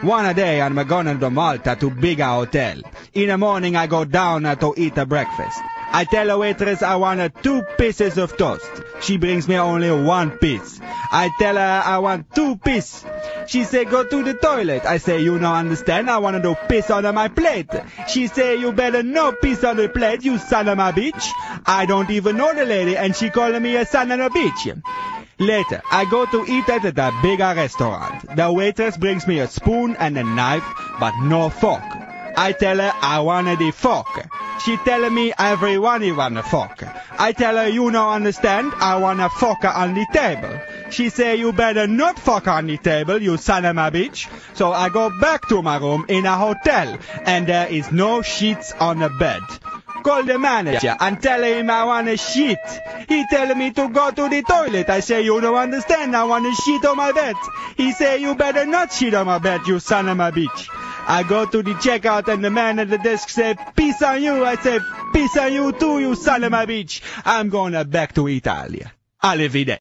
One a day I'm going to Malta to bigger hotel. In the morning I go down to eat a breakfast. I tell the waitress I want two pieces of toast. She brings me only one piece. I tell her I want two pieces. She say go to the toilet. I say you don't understand. I want to piss on my plate. She say you better no piss on the plate, you son of a bitch. I don't even know the lady and she calling me a son of a bitch. Later, I go to eat at a bigger restaurant. The waitress brings me a spoon and a knife, but no fork. I tell her I want the fork. She tell me everyone want a fork. I tell her you don't understand, I want a fork on the table. She say you better not fork on the table, you son of a bitch. So I go back to my room in a hotel, and there is no sheets on the bed. Call the manager and tell him I want a shit. He tell me to go to the toilet. I say you don't understand, I want a shit on my bed. He say you better not shit on my bed, you son of a bitch. I go to the checkout and the man at the desk say, peace on you. I say, peace on you too, you son of a bitch. I'm going back to Italia. Arrivederci.